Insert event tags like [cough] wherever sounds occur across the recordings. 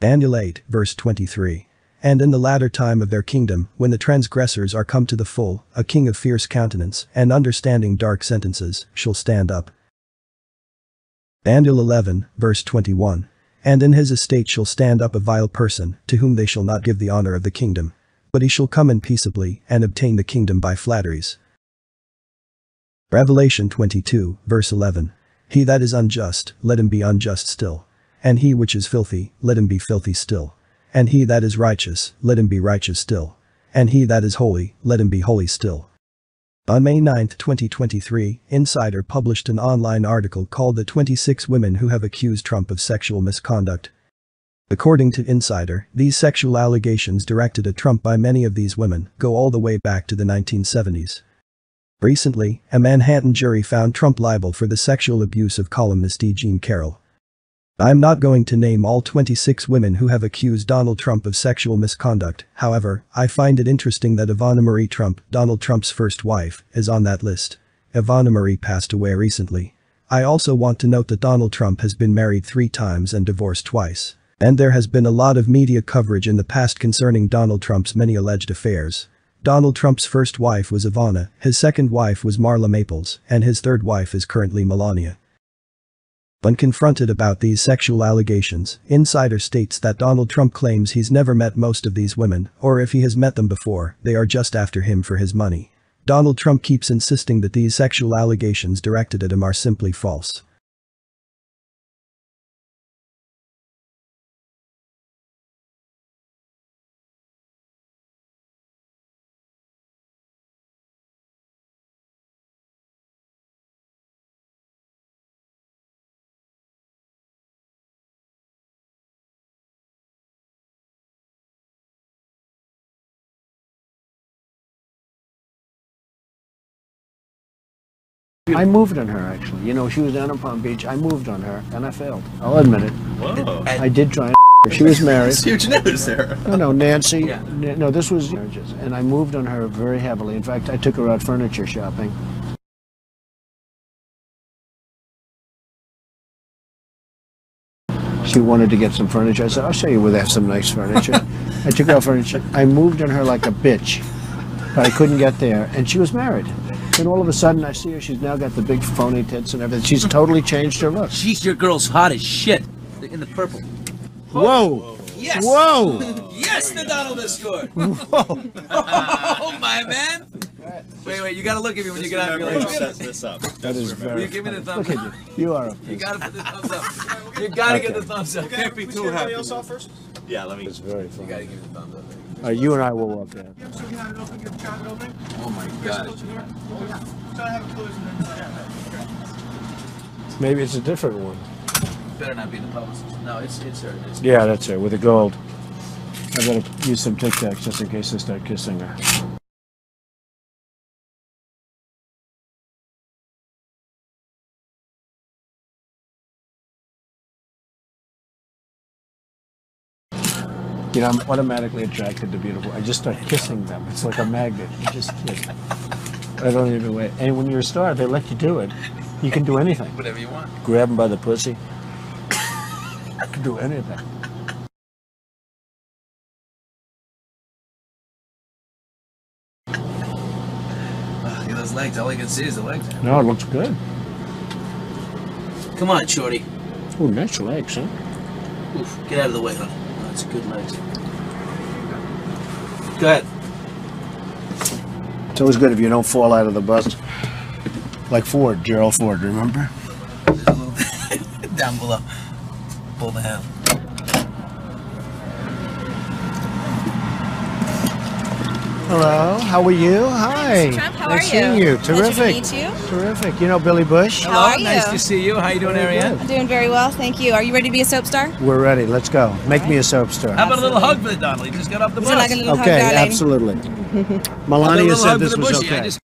Daniel 8, verse 23. And in the latter time of their kingdom, when the transgressors are come to the full, a king of fierce countenance, and understanding dark sentences, shall stand up. Daniel 11, verse 21. And in his estate shall stand up a vile person, to whom they shall not give the honor of the kingdom. But he shall come in peaceably, and obtain the kingdom by flatteries. Revelation 22, verse 11. He that is unjust, let him be unjust still. And he which is filthy, let him be filthy still. And he that is righteous, let him be righteous still. And he that is holy, let him be holy still. On May 9, 2023, Insider published an online article called The 26 Women Who Have Accused Trump of Sexual Misconduct. According to Insider, these sexual allegations directed at Trump by many of these women go all the way back to the 1970s. Recently, a Manhattan jury found Trump liable for the sexual abuse of columnist E. Jean Carroll. I'm not going to name all 26 women who have accused Donald Trump of sexual misconduct, however, I find it interesting that Ivana Marie Trump, Donald Trump's first wife, is on that list. Ivana Marie passed away recently. I also want to note that Donald Trump has been married three times and divorced twice. And there has been a lot of media coverage in the past concerning Donald Trump's many alleged affairs. Donald Trump's first wife was Ivana, his second wife was Marla Maples, and his third wife is currently Melania. When confronted about these sexual allegations, Insider states that Donald Trump claims he's never met most of these women, or if he has met them before, they are just after him for his money. Donald Trump keeps insisting that these sexual allegations directed at him are simply false. I moved on her actually. You know, she was down in Palm Beach. I moved on her and I failed. I'll admit it. Whoa. I did try and. She was married. It's huge news there. No, no, Nancy. Yeah. No, this was marriages, and I moved on her very heavily. In fact, I took her out furniture shopping. She wanted to get some furniture. I said, "I'll show you where they have some nice furniture." [laughs] I took her out furniture. I moved on her like a bitch, but I couldn't get there, and she was married. Then all of a sudden, I see her. She's now got the big phony tits and everything. She's totally changed her look. Jeez, your girl's hot as shit. In the purple. Whoa! Yes. Whoa! [laughs] Yes, the Donald has scored. [laughs] [laughs] oh my man. Wait, wait. You gotta look at me when you get out of your Remember who leg. set this up. That is Will very. you give me the thumbs Look up? at you. You are a You gotta put the thumbs up. You gotta get the thumbs up. Can't be too happy. else off first? Yeah, let me. It's very You gotta give me the thumbs up. Uh, you and I will walk out. So you have it open, get the cabinet opening? Oh my god. Close it here? Oh, yeah. So I have it closed and then, yeah. Maybe it's a different one. Better not be the publicist. No, it's it's her. It's Yeah, that's it, with the gold. I better use some Tic Tacs just in case I start kissing her. You know, I'm automatically attracted to beautiful. I just start kissing them. It's like a magnet. You just kiss. I don't even wait. And when you're a star, they let you do it. You can do anything. whatever you want. Grab them by the pussy. I can do anything. Oh, look at those legs. All I can see is the legs. No, it looks good. Come on, shorty. Oh, nice legs, huh? Oof, get out of the way, honey. Oh, That's good legs. Go ahead. It's always good if you don't fall out of the bus. Like Ford, Gerald Ford, remember? There's [laughs] down below. Pull the hand. Hello, how are you? Hi. Trump, how nice are seeing you? you. Pleasure to Terrific. meet you. Terrific. You know Billy Bush? How are Nice you? to see you. How are you doing, Arianne? I'm doing very well, thank you. Are you ready to be a soap star? We're ready. Let's go. Make me a soap star. How about a little hug for the Donald? He just got off the bus. like a little Okay, hug, absolutely. [laughs] How a Melania little said hug this for the was bushy? I okay.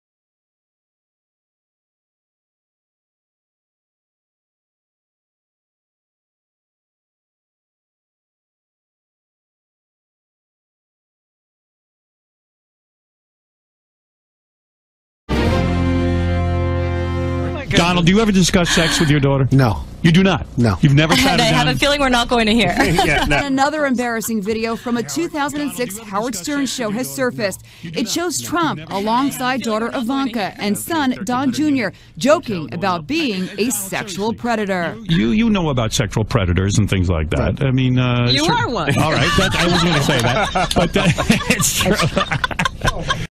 Donald, do you ever discuss sex with your daughter? No. You do not? No. You've never sat And I have a feeling we're not going to hear. [laughs] yeah, no. Another embarrassing video from a 2006 Howard Stern show has surfaced. It shows Trump alongside daughter Ivanka and son Don Jr. joking about being a sexual predator. You you know about sexual predators and things like that. I mean, uh, You cer- are one. All right, that, I was going to say that, but uh, [laughs] it's true. [laughs]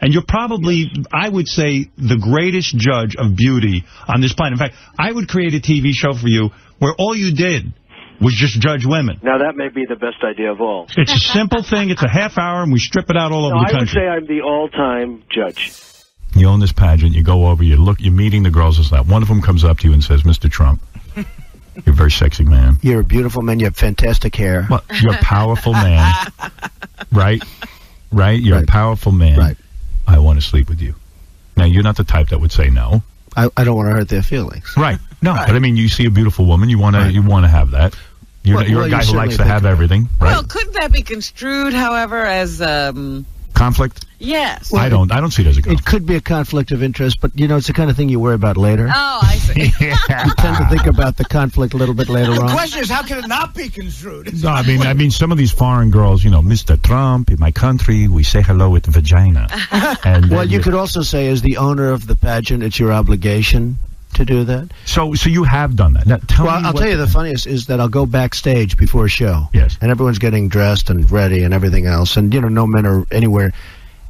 And you're probably, I would say, the greatest judge of beauty on this planet. In fact, I would create a TV show for you where all you did was just judge women. Now, that may be the best idea of all. It's a simple thing. It's a half hour, and we strip it out all over No, the I would country. say I'm the all-time judge. You own this pageant. You go over. You look. You're meeting the girls. This and that. One of them comes up to you and says, "Mr. Trump, you're a very sexy man. You're a beautiful man. You have fantastic hair. Well, you're a powerful man, [laughs] right? Right. You're Right. a powerful man. Right. I want to sleep with you. Now, you're not the type that would say no. I, I don't want to hurt their feelings. Right. No. But I mean, you see a beautiful woman. You want to. You want to have that. You're, Well, you're well, a you guy who likes to have everything, right? Well, couldn't that be construed, however, as um, Conflict. yes? I don't. I don't see it as a conflict. It could be a conflict of interest, but you know, it's the kind of thing you worry about later. Oh, I see. [laughs] You tend to think about the conflict a little bit later The on. question is, how can it not be construed? No, I mean, I mean, some of these foreign girls, you know, Mr. Trump, in my country, we say hello with vagina. [laughs] And Well, then you could also say, as the owner of the pageant, it's your obligation to do that. So, so you have done that. Now, tell Well, me I'll tell you the funniest is that I'll go backstage before a show. Yes. And everyone's getting dressed and ready and everything else. And, you know, no men are anywhere.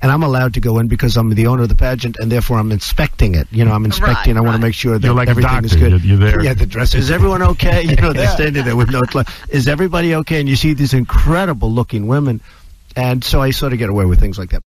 And I'm allowed to go in because I'm the owner of the pageant and therefore I'm inspecting it. You know, I'm inspecting. I want to make sure that like everything is good. You're- you're there. Yeah, the dress. Is everyone okay? [laughs] You know, they're standing there with no clothes. Is everybody okay? And you see these incredible looking women. And so I sort of get away with things like that.